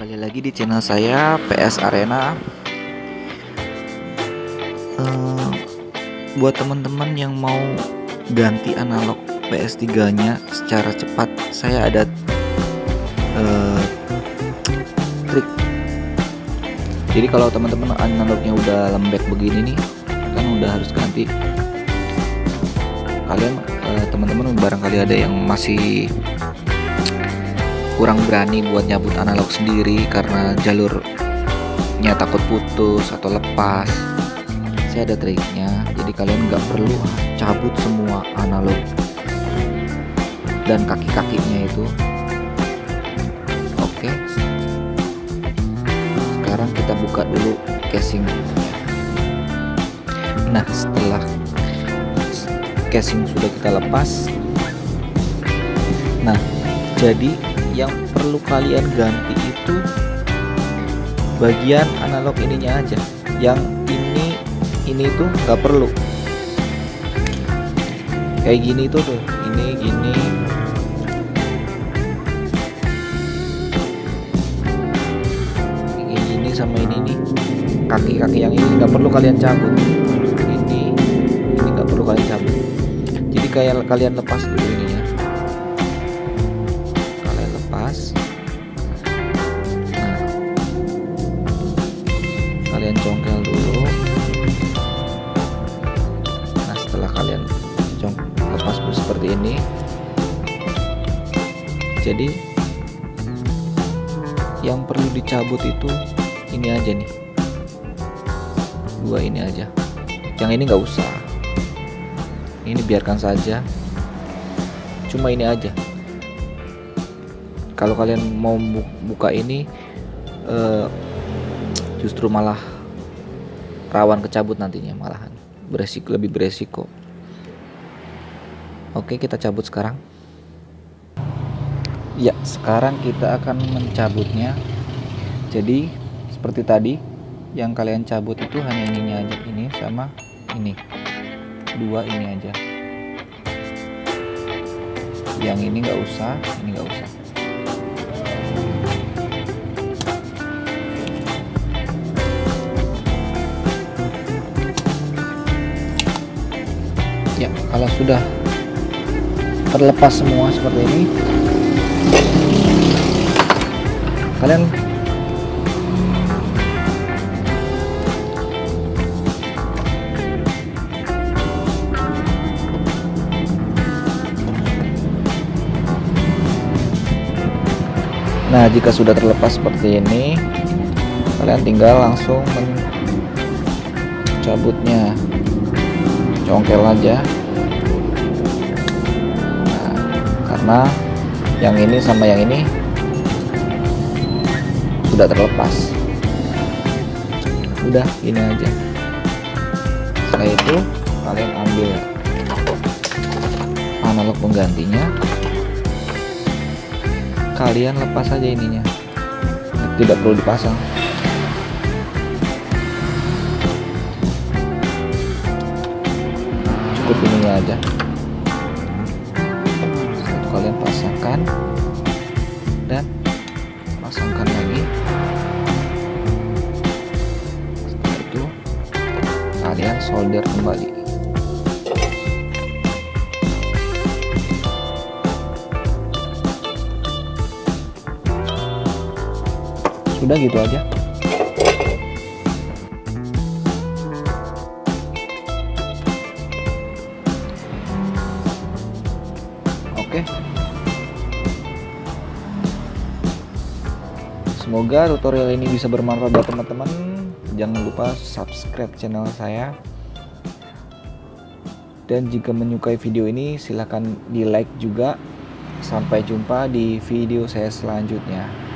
lagi di channel saya PS Arena. Uh, buat teman-teman yang mau ganti analog PS3-nya secara cepat, saya ada uh, trik. Jadi kalau teman-teman analognya udah lembek begini nih, kan udah harus ganti. Kalian uh, teman-teman barangkali ada yang masih kurang berani buat nyabut analog sendiri karena jalurnya takut putus atau lepas. Saya ada triknya jadi kalian nggak perlu cabut semua analog dan kaki-kakinya itu. Oke. Sekarang kita buka dulu casing. Nah setelah casing sudah kita lepas. Nah jadi yang perlu kalian ganti itu bagian analog ininya aja. Yang ini ini tuh nggak perlu. Kayak gini tuh tuh ini gini. Ini gini sama ini nih. Kaki-kaki yang ini nggak perlu kalian cabut. Ini ini nggak perlu kalian cabut. Jadi kayak kalian lepas dulu ini kalian lepas seperti ini. Jadi yang perlu dicabut itu ini aja nih. Dua ini aja. Yang ini nggak usah. Ini biarkan saja. Cuma ini aja. Kalau kalian mau buka ini eh, justru malah rawan kecabut nantinya malahan. Beresiko lebih beresiko oke kita cabut sekarang. Ya sekarang kita akan mencabutnya. Jadi seperti tadi yang kalian cabut itu hanya ininya aja. Ini sama ini. Dua ini aja. Yang ini nggak usah ini nggak usah. Ya kalau sudah terlepas semua seperti ini kalian Nah, jika sudah terlepas seperti ini, kalian tinggal langsung mencabutnya. Congkel aja. Karena yang ini sama yang ini sudah terlepas. Udah, ini aja. Setelah itu, kalian ambil analog penggantinya kalian lepas saja ininya tidak perlu dipasang cukup ininya aja solder kembali. Sudah gitu aja. Oke. Semoga tutorial ini bisa bermanfaat buat teman-teman. Jangan lupa subscribe channel saya dan jika menyukai video ini silahkan di like juga. Sampai jumpa di video saya selanjutnya